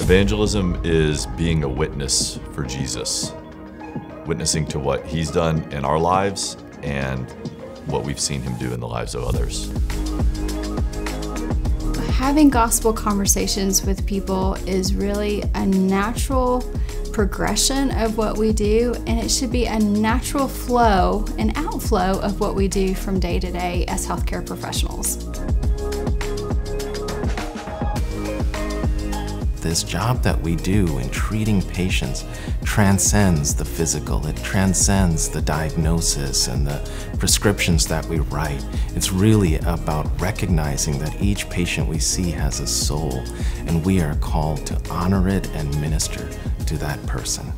Evangelism is being a witness for Jesus, witnessing to what he's done in our lives and what we've seen him do in the lives of others. Having gospel conversations with people is really a natural progression of what we do, and it should be a natural flow and outflow of what we do from day to day as healthcare professionals. This job that we do in treating patients transcends the physical, it transcends the diagnosis and the prescriptions that we write. It's really about recognizing that each patient we see has a soul, and we are called to honor it and minister to that person.